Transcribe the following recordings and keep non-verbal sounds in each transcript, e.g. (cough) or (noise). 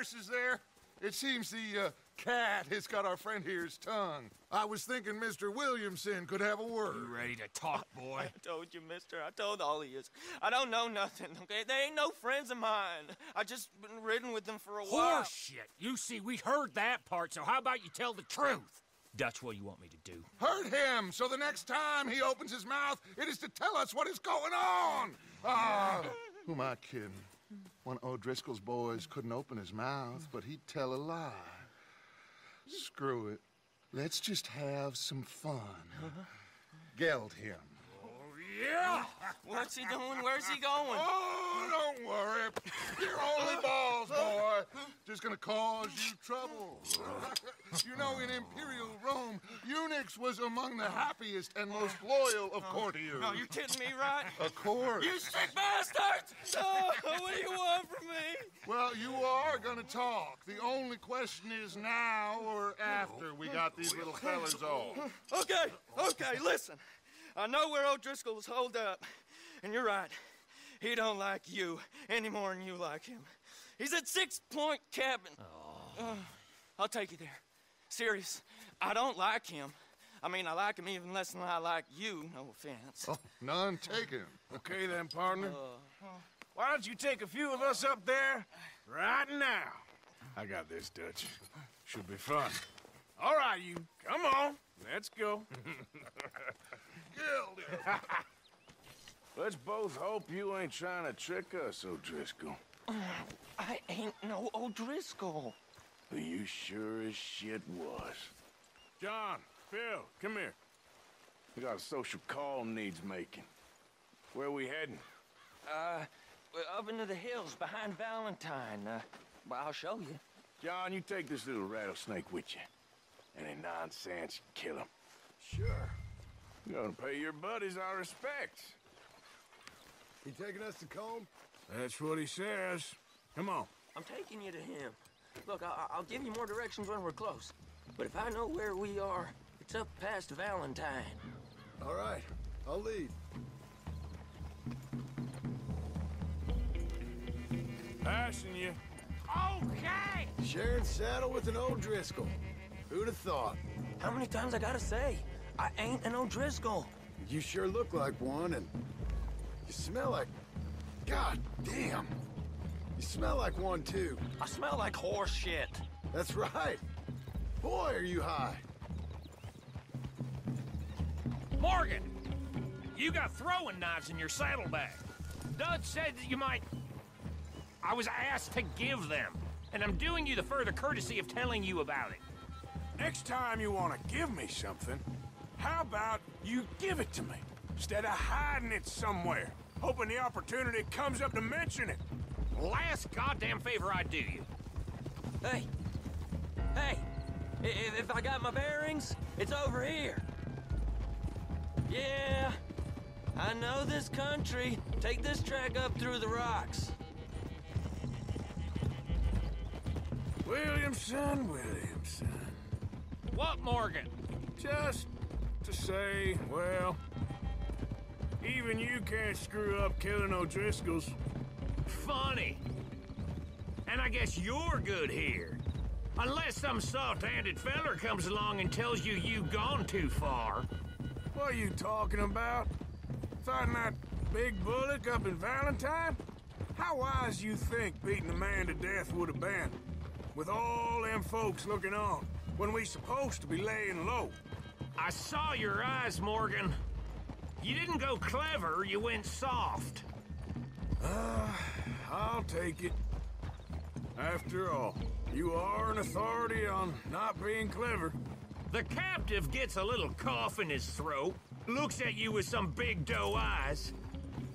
horses there? It seems the uh, cat has got our friend here's tongue. I was thinking Mr. Williamson could have a word. You ready to talk, boy? (laughs) I told you, mister. I told all of you. I don't know nothing, okay? They ain't no friends of mine. I just been ridden with them for a while. Horse shit. You see, we heard that part, so how about you tell the truth? That's what you want me to do? Hurt him, so the next time he opens his mouth, it is to tell us what is going on. Ah, who am I kidding? One of O'Driscoll's boys couldn't open his mouth, but he'd tell a lie. Screw it. Let's just have some fun. Geld him. Oh, yeah! What's he doing? Where's he going? Oh, don't worry. You're only balls, boy. Just gonna cause you trouble. (laughs) you know, in Imperial Rome, eunuchs was among the happiest and most loyal of oh, courtiers. No, you're kidding me, right? (laughs) Of course. You sick bastards! Oh, what do you want from me? Well, you are gonna talk. The only question is now or after we got these little fellas off. Okay, okay, listen. I know where old O'Driscoll's holed up, and you're right. He don't like you any more than you like him. He's at Six Point Cabin. Uh, I'll take you there. Serious, I don't like him. I mean, I like him even less than I like you, no offense. Oh, none taken. Okay then, partner. Why don't you take a few of us up there right now? I got this, Dutch. Should be fun. All right, you. Come on. Let's go. (laughs) Geld him. (laughs) Let's both hope you ain't trying to trick us, O'Driscoll. I ain't no O'Driscoll. But you sure as shit was. John, Phil, come here. We got a social call needs making. Where we heading? Uh, we're up into the hills behind Valentine. Uh, well, I'll show you. John, you take this little rattlesnake with you. Any nonsense, kill him. Sure. You're gonna pay your buddies our respects. He taking us to Colm? That's what he says. Come on. I'm taking you to him. Look, I I'll give you more directions when we're close. But if I know where we are, it's up past Valentine. All right, I'll lead. Passing you. Okay! Sharing saddle with an O'Driscoll. Who'd have thought? How many times I gotta say? I ain't an O'Driscoll. You sure look like one, and you smell like... God damn. You smell like one, too. I smell like horse shit. That's right. Boy, are you high. Morgan! You got throwing knives in your saddlebag. Dud said that you might... I was asked to give them, and I'm doing you the further courtesy of telling you about it. Next time you want to give me something, how about you give it to me? Instead of hiding it somewhere, hoping the opportunity comes up to mention it. Last goddamn favor I do you. Hey. Hey. If, if I got my bearings, it's over here. Yeah. I know this country. Take this track up through the rocks. Williamson, Williamson. What, Morgan? Just to say, well, even you can't screw up killing O'Driscolls. Funny. And I guess you're good here. Unless some soft-handed feller comes along and tells you you've gone too far. What are you talking about? Fighting that big bullock up in Valentine? How wise you think beating a man to death would have been? With all them folks looking on, when we supposed to be laying low. I saw your eyes, Morgan. You didn't go clever, you went soft. Ah, I'll take it. After all, you are an authority on not being clever. The captive gets a little cough in his throat, looks at you with some big doe eyes.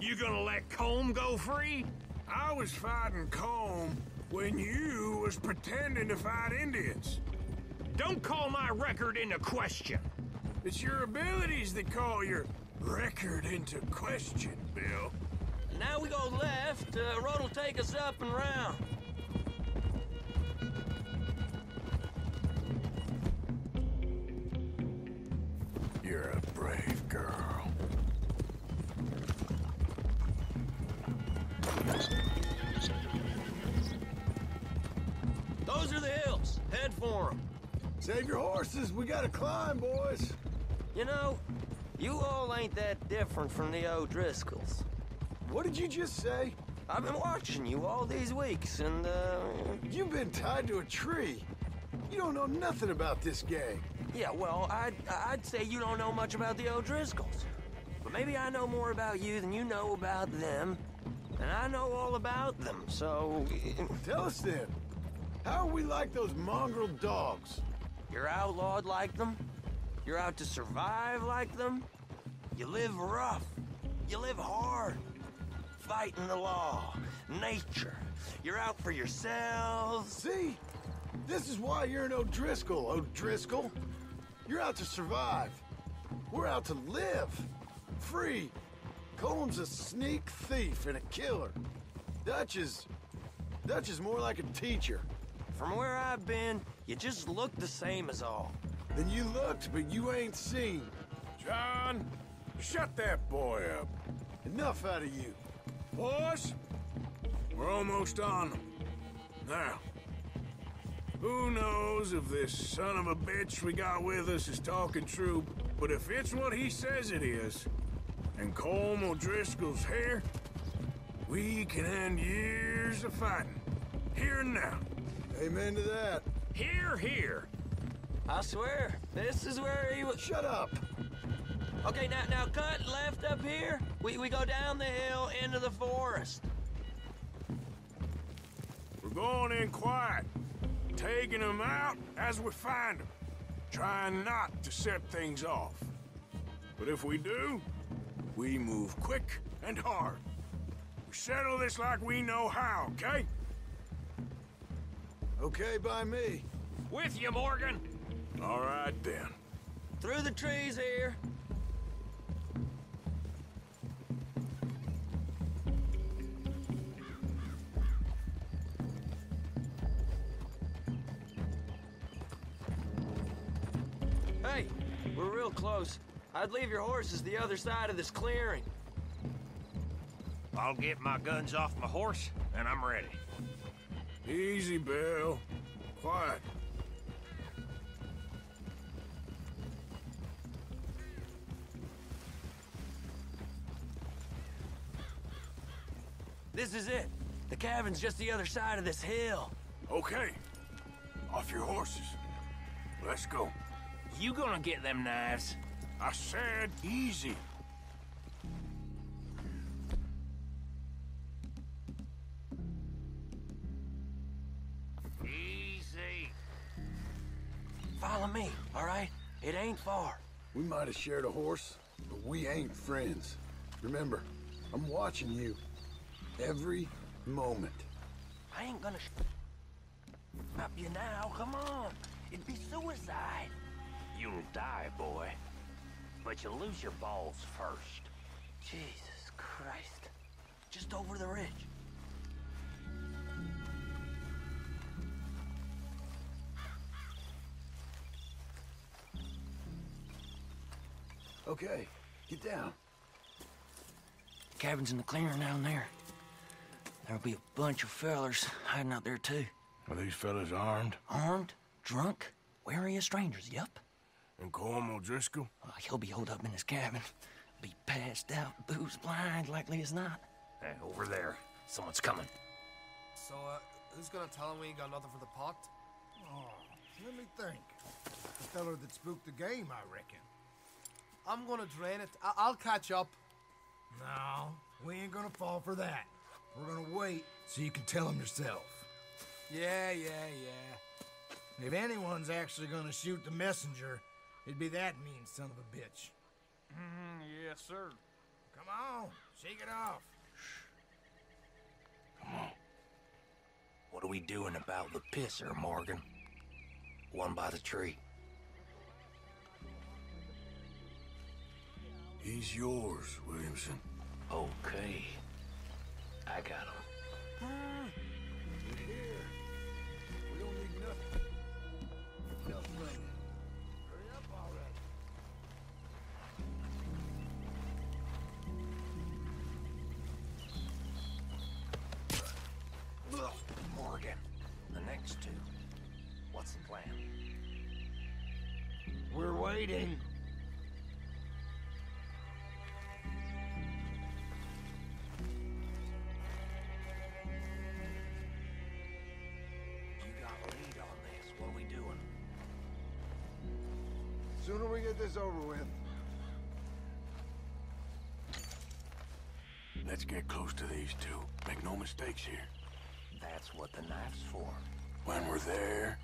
You gonna let Colm go free? I was fighting Colm when you was pretending to fight Indians. Don't call my record into question. It's your abilities that call your record into question, Bill. Now we go left. Uh, road will take us up and round. You're a brave girl. Those are the hills. Head for them. Save your horses. We gotta climb, boys. You know, you all ain't that different from the O'Driscolls. What did you just say? I've been watching you all these weeks, and, uh... You've been tied to a tree. You don't know nothing about this gang. Yeah, well, I'd, I'd say you don't know much about the O'Driscolls. But maybe I know more about you than you know about them. And I know all about them, so... (laughs) Tell us then. How are we like those mongrel dogs? You're outlawed like them? You're out to survive like them? You live rough. You live hard. Fighting the law, nature. You're out for yourselves. See? This is why you're an O'Driscoll, O'Driscoll. You're out to survive. We're out to live. Free. Colm's a sneak thief and a killer. Dutch is... Dutch is more like a teacher. From where I've been, you just look the same as all. Then you looked, but you ain't seen. John, shut that boy up. Enough out of you. Boys, we're almost on them. Now, who knows if this son of a bitch we got with us is talking true, but if it's what he says it is, and Colm O'Driscoll's here, we can end years of fighting. Here and now. Amen to that. Here, here. I swear, this is where he was. Shut up. Okay, now, now cut left up here. We, we go down the hill into the forest. We're going in quiet, taking them out as we find them, trying not to set things off. But if we do, we move quick and hard. We settle this like we know how, okay? Okay by me. With you, Morgan. All right, then. Through the trees here. Hey, we're real close. I'd leave your horses the other side of this clearing. I'll get my guns off my horse, and I'm ready. Easy, Bill. Quiet. This is it. The cabin's just the other side of this hill. Okay. Off your horses. Let's go. You gonna get them knives? I said easy. Easy. Follow me, all right? It ain't far. We might have shared a horse, but we ain't friends. Remember, I'm watching you. Every moment. I ain't gonna stop you now. Come on. It'd be suicide. You'll die, boy. But you'll lose your balls first. Jesus Christ. Just over the ridge. Okay, get down. The Cabin's in the clearing down there. There'll be a bunch of fellers hiding out there too. Are these fellas armed? Armed, drunk, wary of strangers, yup. And Colm O'Driscoll? Uh, he'll be holed up in his cabin. Be passed out, booze blind, likely as not. Hey, over there. Someone's coming. So, uh, who's gonna tell him we ain't got nothing for the pot? Oh, let me think. The feller that spooked the game, I reckon. I'm gonna drain it. I- I'll catch up. No, we ain't gonna fall for that. We're gonna wait so you can tell him yourself. Yeah, yeah, yeah. If anyone's actually gonna shoot the messenger, it'd be that mean son of a bitch. Mm-hmm, yes, sir. Come on, shake it off. Come on. What are we doing about the pisser, Morgan? One by the tree. He's yours, Williamson. Okay. I got him. We're here. We don't need nothing. Just bring it. Hurry up already. Morgan. The next two. What's the plan? We're waiting. Sooner we get this over with. Let's get close to these two. Make no mistakes here. That's what the knife's for. When we're there,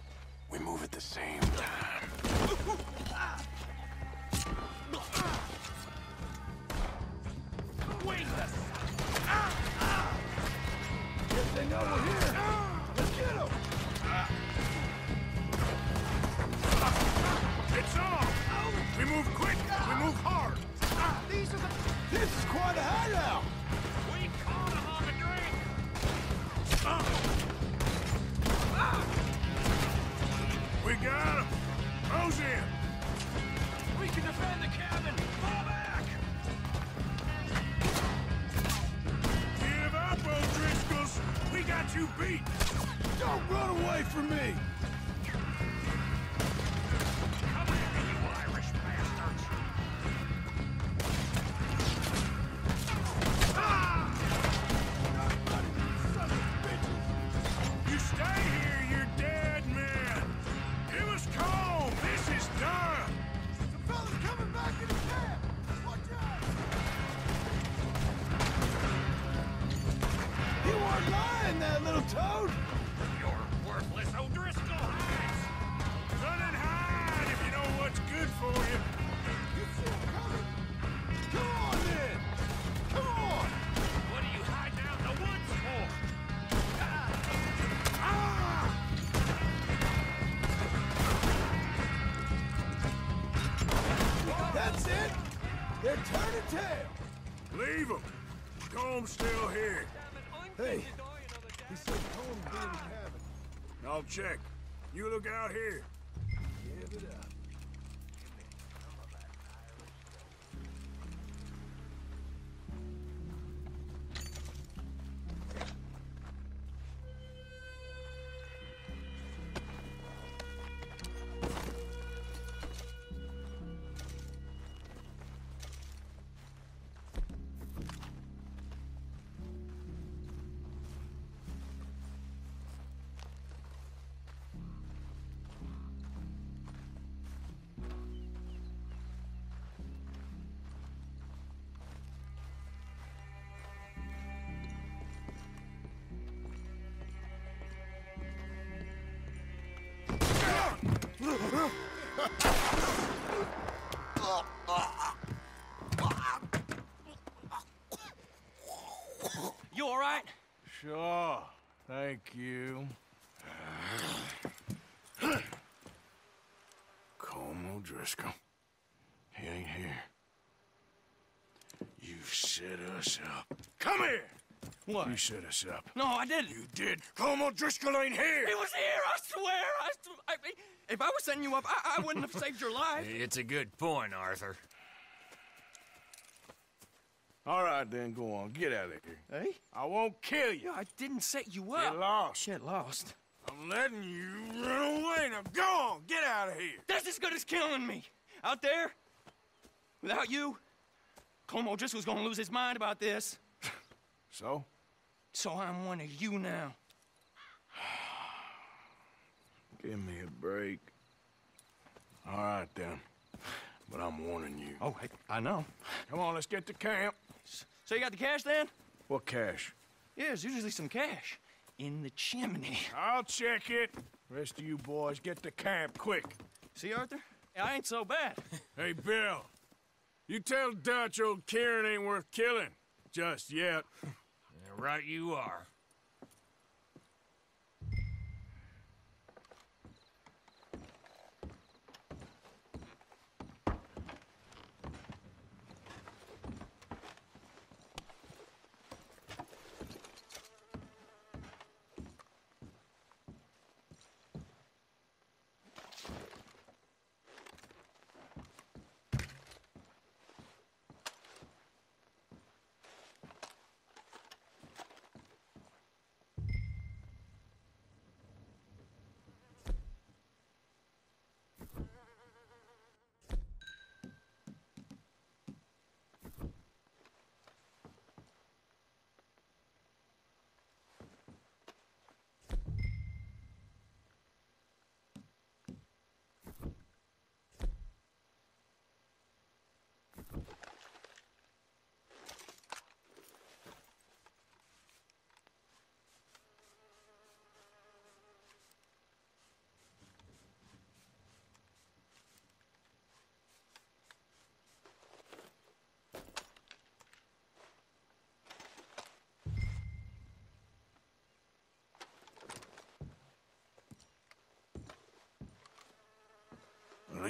we move at the same time. Wait a Guess ah, ah. they know we're here. Colm's still here. Hey, he said Cole's be in the cabin. I'll check. You look out here. You all right? Sure. Thank you. Colm O'Driscoll. He ain't here. You set us up. Come here! What? You set us up. No, I didn't. You did. Colm O'Driscoll ain't here! He was here, I swear. I, sw- I, if I was setting you up, I, I wouldn't have saved your life. (laughs) It's a good point, Arthur. All right, then, go on. Get out of here. Hey? I won't kill you. Yeah, I didn't set you Get up. lost. Shit, lost. I'm letting you run away. Now go on. Get out of here. That's as good as killing me. Out there, without you, Como just was gonna lose his mind about this. So? So I'm one of you now. Give me a break. All right, then. But I'm warning you. Oh, I, I know. Come on, let's get to camp. So you got the cash then? What cash? Yeah, there's usually some cash in the chimney. I'll check it. Rest of you boys, get to camp quick. See, Arthur? I ain't so bad. (laughs) Hey, Bill. You tell Dutch old Kieran ain't worth killing. Just yet. (laughs) Yeah, right you are.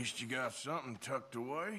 Least you got something tucked away.